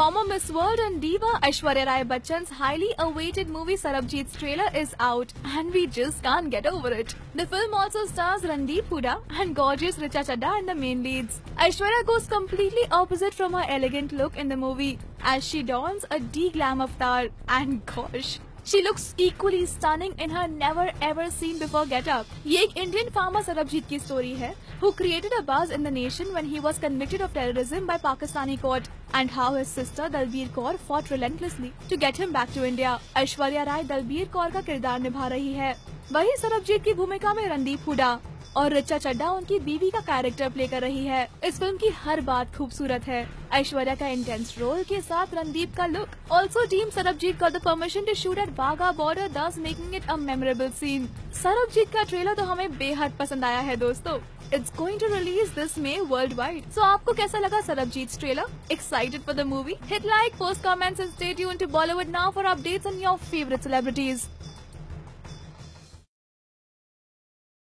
Former Miss World and diva Aishwarya Rai Bachchan's highly awaited movie Sarabjit's trailer is out and we just can't get over it. The film also stars Randeep Hooda and gorgeous Richa Chadda in the main leads. Aishwarya goes completely opposite from her elegant look in the movie as she dons a de-glam avatar and gosh, she looks equally stunning in her never ever seen before getup. ये एक Indian farmer Sarabjit की story है who created a buzz in the nation when he was convicted of terrorism by Pakistani court and how his sister Dalbir Kaur fought relentlessly to get him back to India. Aishwarya Rai Dalbir Kaur का किरदार निभा रही है वही सरबजीत की भूमिका में रणदीप हुडा और रिचा चड्डा उनकी बीवी का कैरेक्टर प्ले कर रही है। इस फ़िल्म की हर बात खूबसूरत है। ऐश्वर्या का इंटेंस रोल के साथ रणदीप का look also team Sarabjit got the permission to shoot at Baga border thus making it a memorable scene Sarabjit का ट्रेलर तो हमें बेहद पसंद आया है दोस्तों। It's going to release this May worldwide so आपको कैसा लगा Sarabjit trailer excited for the movie hit like post comments and to Bollywood now for updates on your favourite celebrities